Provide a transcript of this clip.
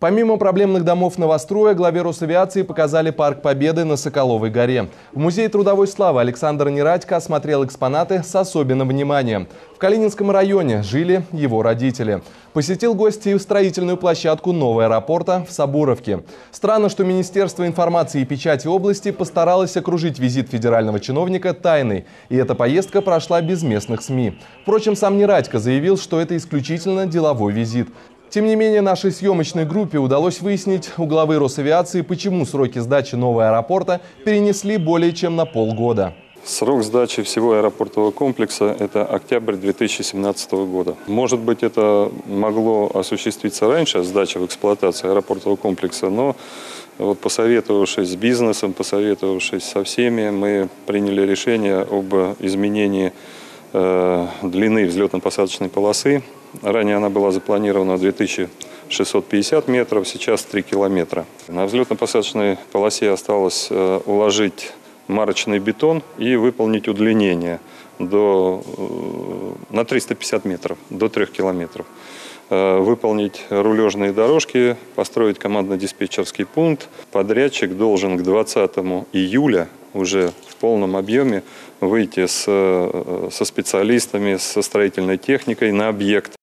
Помимо проблемных домов новостроя, главе Росавиации показали парк Победы на Соколовой горе. В Музее трудовой славы Александр Нерадько осмотрел экспонаты с особенным вниманием. В Калининском районе жили его родители. Посетил гости в строительную площадку нового аэропорта в Сабуровке. Странно, что Министерство информации и печати области постаралось окружить визит федерального чиновника тайной. И эта поездка прошла без местных СМИ. Впрочем, сам Нерадько заявил, что это исключительно деловой визит. Тем не менее, нашей съемочной группе удалось выяснить у главы Росавиации, почему сроки сдачи нового аэропорта перенесли более чем на полгода. Срок сдачи всего аэропортового комплекса – это октябрь 2017 года. Может быть, это могло осуществиться раньше, сдача в эксплуатацию аэропортового комплекса, но вот посоветовавшись с бизнесом, посоветовавшись со всеми, мы приняли решение об изменении длины взлетно-посадочной полосы Ранее она была запланирована 2650 метров, сейчас 3 километра. На взлетно-посадочной полосе осталось э, уложить марочный бетон и выполнить удлинение до, э, на 350 метров, до 3 километров. Э, выполнить рулежные дорожки, построить командно-диспетчерский пункт. Подрядчик должен к 20 июля уже в полном объеме выйти с, со специалистами, со строительной техникой на объект